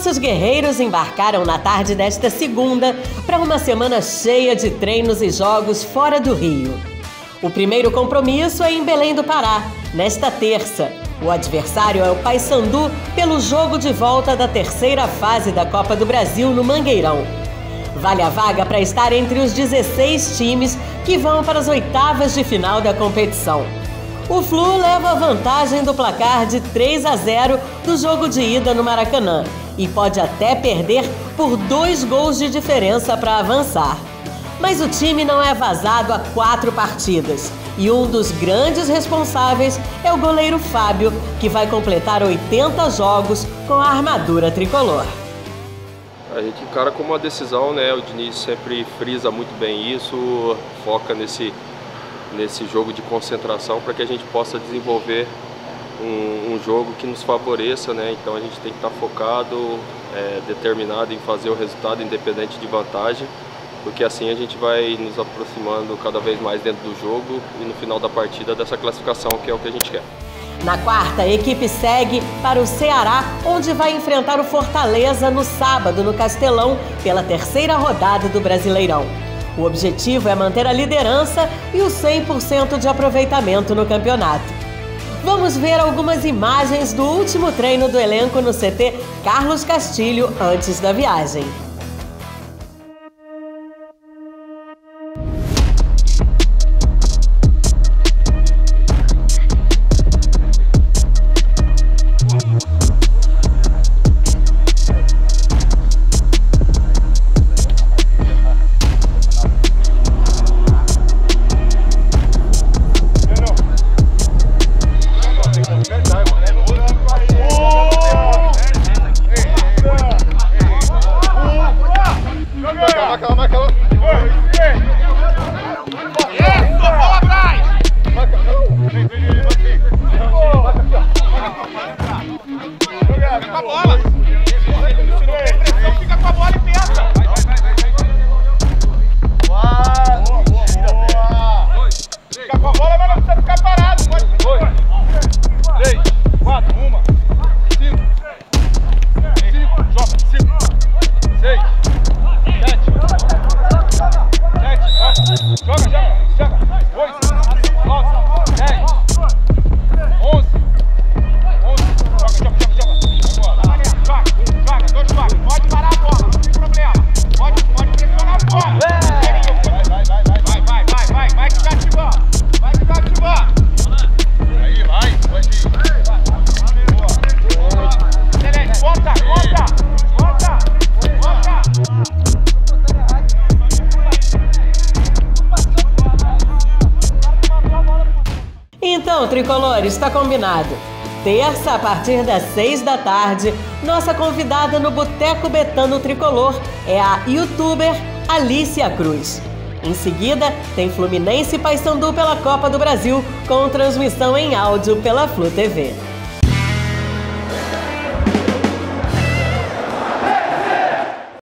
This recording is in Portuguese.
nossos guerreiros embarcaram na tarde desta segunda para uma semana cheia de treinos e jogos fora do Rio. O primeiro compromisso é em Belém do Pará, nesta terça. O adversário é o Paysandu pelo jogo de volta da terceira fase da Copa do Brasil no Mangueirão. Vale a vaga para estar entre os 16 times que vão para as oitavas de final da competição. O Flu leva vantagem do placar de 3 a 0 do jogo de ida no Maracanã e pode até perder por dois gols de diferença para avançar. Mas o time não é vazado há quatro partidas e um dos grandes responsáveis é o goleiro Fábio, que vai completar 80 jogos com a armadura tricolor. A gente encara como uma decisão, né? O Diniz sempre frisa muito bem isso, foca nesse nesse jogo de concentração para que a gente possa desenvolver um, um, jogo que nos favoreça, né? Então a gente tem que estar focado, é, determinado em fazer o resultado independente de vantagem, porque assim a gente vai nos aproximando cada vez mais dentro do jogo e no final da partida dessa classificação que é o que a gente quer. Na quarta, a equipe segue para o Ceará, onde vai enfrentar o Fortaleza no sábado no Castelão pela terceira rodada do Brasileirão. O objetivo é manter a liderança e o 100% de aproveitamento no campeonato. Vamos ver algumas imagens do último treino do elenco no CT Carlos Castilho antes da viagem. Então, tricolor, está combinado. Terça, a partir das seis da tarde, nossa convidada no Boteco Betano Tricolor é a youtuber Alicia Cruz. Em seguida, tem Fluminense e Paysandu pela Copa do Brasil, com transmissão em áudio pela Flu TV.